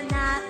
I'm not